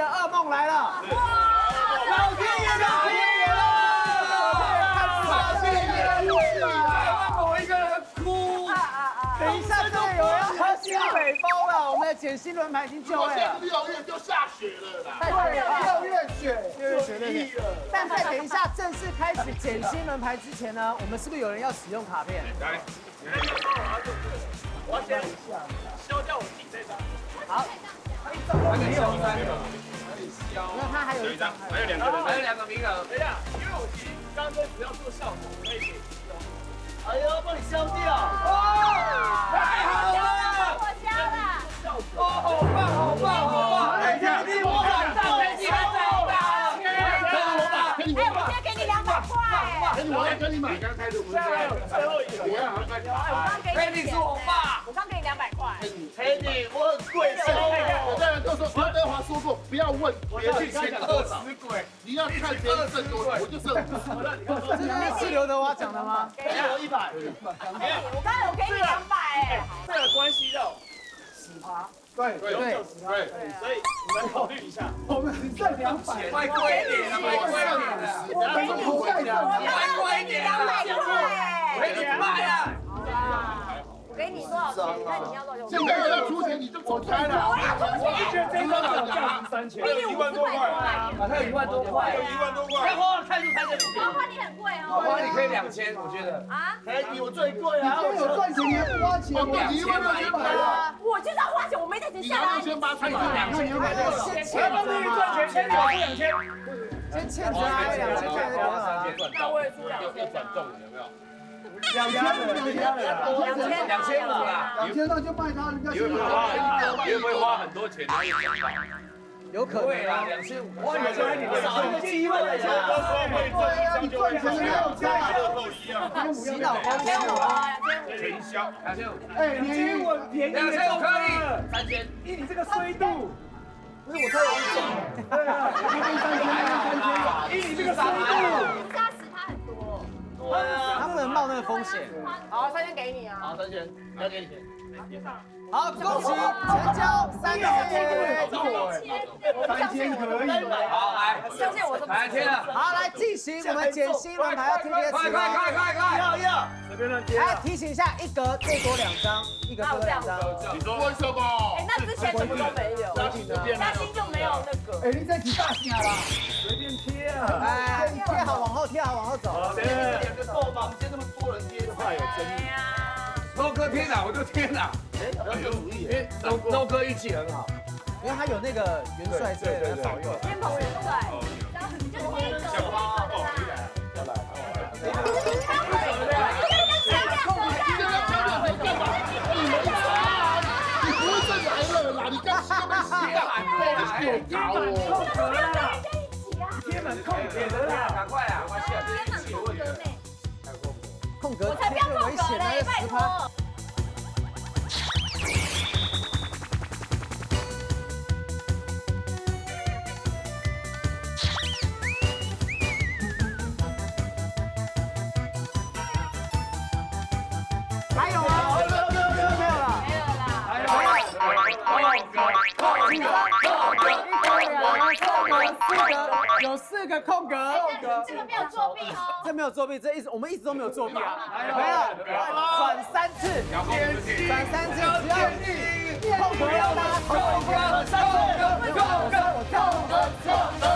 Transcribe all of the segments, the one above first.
的噩梦来了！老天爷的天爷了！老天爷了！我一个人哭。等一下，这里有人要喝西北风了，我们的减薪轮盘已经就位了。六月就下雪了啦。对，六月雪，六月雪六月。但在等一下正式开始减薪轮牌之前呢，我们是不是有人要使用卡片？来，我要先消掉我自己这张。好，还可以消三个，那他还有两个人，还有两个名额。等一下，因为我其实刚刚只要做效果，我可以给哎呦，帮你消掉。太好了！我消了。哦，好棒，好棒，好棒！哎，天地我敢当，天地还在当，天地我敢。哎，我先给你两百块。哎，我来跟你买。刚开始不是这样，最后一个。我要跟你哎，我刚给你。天地是我爸。我刚给你两百块。黑你，我很贵说刘德华说过，不要问别人钱多少，死鬼！你要看别人挣多少，我就挣五十。这是刘德华讲的吗？给我一百。我刚才有给你两百哎。这个关系到对对对，所以你们考虑一下。我们只剩两百，快贵一点了，快贵一点了，我给你，两百块。给你卖啊！我给你多少钱？看你要多少钱。现在要出钱你就走开了。三千，一万多块。啊，他有一万多块，有一万多块。开花看出才的。花花你很贵哦。花你可以两千，我觉得。啊？黑你我最贵啊！有赚钱你花钱，我一万六千八啊！我就是要花钱，我没带钱下来拿六。千八，他有两千。你还有先欠我要帮你赚钱，先给我两千。先欠着还有两千块的多少？那我也出两千要转重有没有？两千，两千，两千，两千五啦，两千那就卖他，人家你会不会花很，你会不会花很多钱然后也想到？有可能啊，两千五。哇，你这你少一个机会的钱。到时候会做一张就会出现，跟乐透一样。洗脑公司两千五。全销两千五，哎，你我便宜两千五可以，三千。以你这个衰度，不是我太有意思。对啊，三千三千，以你这个衰度。加十他很多。对啊他不能冒那个风险。好，三千给你啊。好，三千，要给你钱。好，恭喜成交三千。三千可以。好，来，相信我都来贴了。好，来进行我们减薪轮牌要贴贴纸。快快快快快！要要。随便乱贴。来提醒一下，一格最多两张，一格最多两张。你说为什么？哎，那之前怎么都没有？嘉欣就没有那个。哎，你这几大下啦？随便贴啊。哎，贴好往后，贴好往后走。两个够吗？我们今天那么多人贴的话有争议。周哥贴哪我就贴哪，哎，要有主意。周周哥运气很好，因为他有那个元帅之类的保佑。天蓬元帅，然后你就贴一个贴一个的啦。你不会再来了啦！你刚刚被洗版了，有搞我。可了啦，在一起啊！贴满空给了啦。赶快嘞，拜托。还有吗？没有了，没有了。没有啦。还有，有四个空格，这个没有作弊哦。这没有作弊，这一直我们一直都没有作弊啊。没了，转三次，转三次，只要空格要拉，空格要三次，空格，空格，空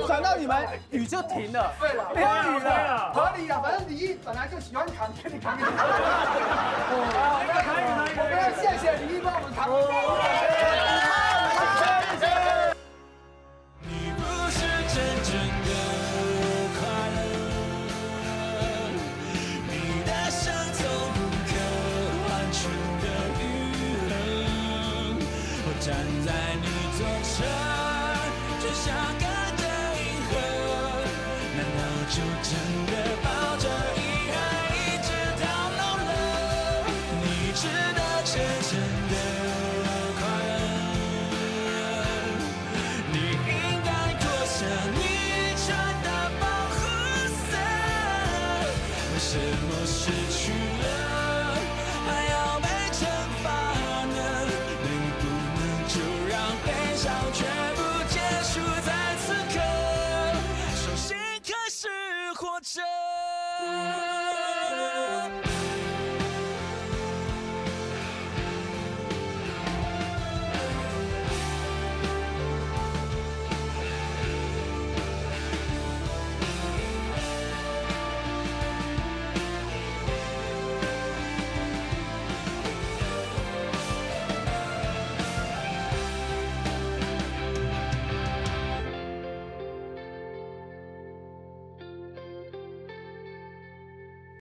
一转到你们，雨就停了，对了没有雨了。合理啊，反正李毅本来就喜欢扛，给你扛给你。我们要谢谢李毅帮我们扛。就这样，